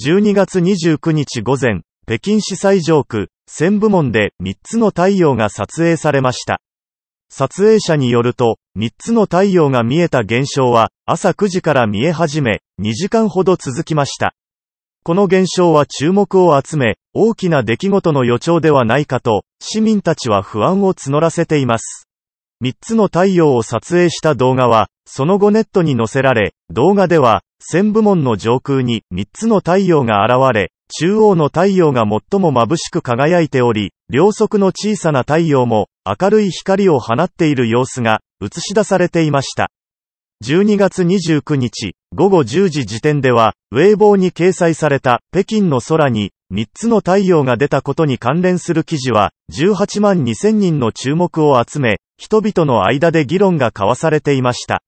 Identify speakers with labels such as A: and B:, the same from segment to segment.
A: 12月29日午前、北京市最上区、線部門で3つの太陽が撮影されました。撮影者によると、3つの太陽が見えた現象は、朝9時から見え始め、2時間ほど続きました。この現象は注目を集め、大きな出来事の予兆ではないかと、市民たちは不安を募らせています。3つの太陽を撮影した動画は、その後ネットに載せられ、動画では、線部門の上空に3つの太陽が現れ、中央の太陽が最も眩しく輝いており、両側の小さな太陽も明るい光を放っている様子が映し出されていました。12月29日午後10時時点では、ウェイボーに掲載された北京の空に3つの太陽が出たことに関連する記事は、18万2000人の注目を集め、人々の間で議論が交わされていました。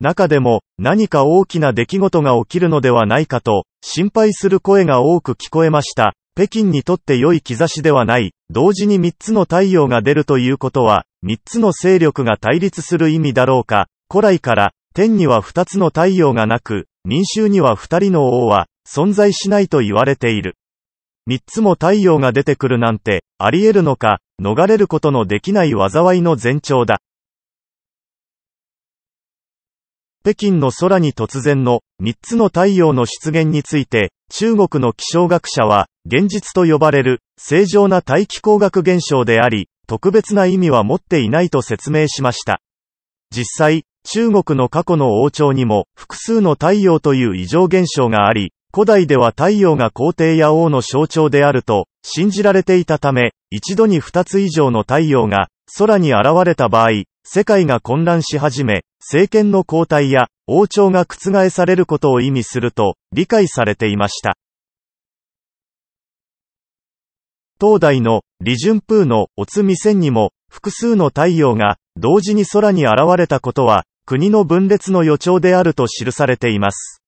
A: 中でも、何か大きな出来事が起きるのではないかと、心配する声が多く聞こえました。北京にとって良い兆しではない、同時に3つの太陽が出るということは、3つの勢力が対立する意味だろうか、古来から、天には2つの太陽がなく、民衆には2人の王は、存在しないと言われている。3つも太陽が出てくるなんて、あり得るのか、逃れることのできない災いの前兆だ。北京の空に突然の3つの太陽の出現について、中国の気象学者は、現実と呼ばれる正常な大気候学現象であり、特別な意味は持っていないと説明しました。実際、中国の過去の王朝にも複数の太陽という異常現象があり、古代では太陽が皇帝や王の象徴であると信じられていたため、一度に2つ以上の太陽が空に現れた場合、世界が混乱し始め、政権の交代や王朝が覆されることを意味すると理解されていました。東大の李順風のおつみ線にも複数の太陽が同時に空に現れたことは国の分裂の予兆であると記されています。